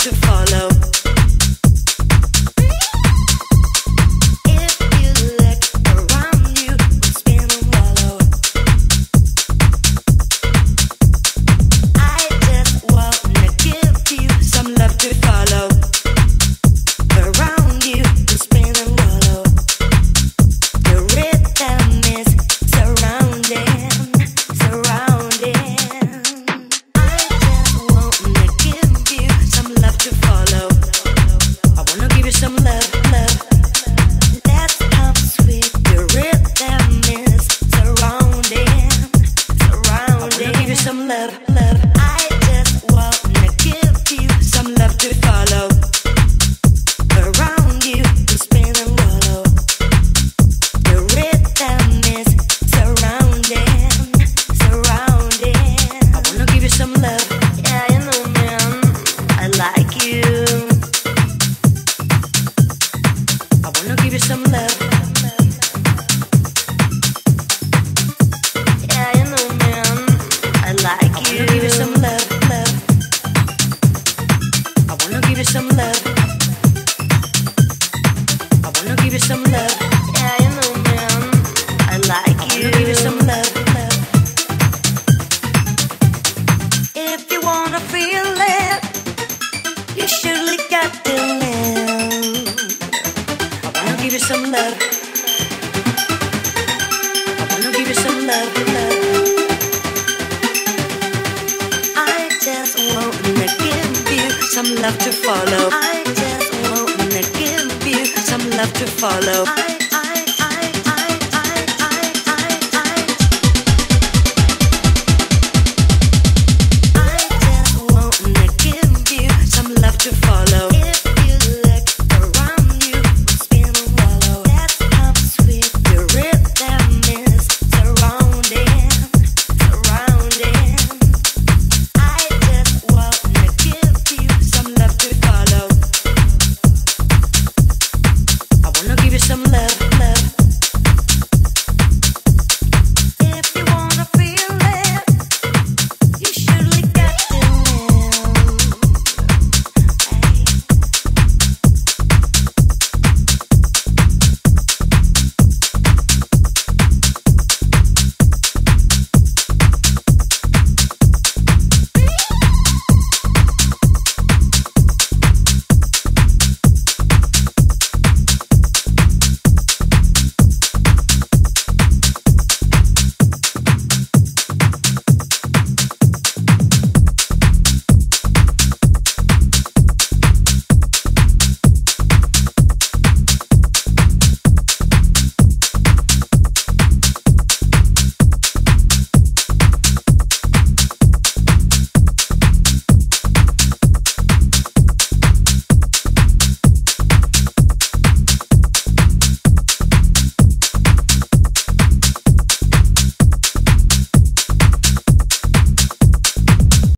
to find. some love. Yeah, you know, man, I like you. I wanna give you some love. Yeah, you know, man, I like you. I wanna give you some love. I wanna give you some love. some love. I wanna give you some love. I just wanna give you some love to follow. I just wanna give you some love to follow. I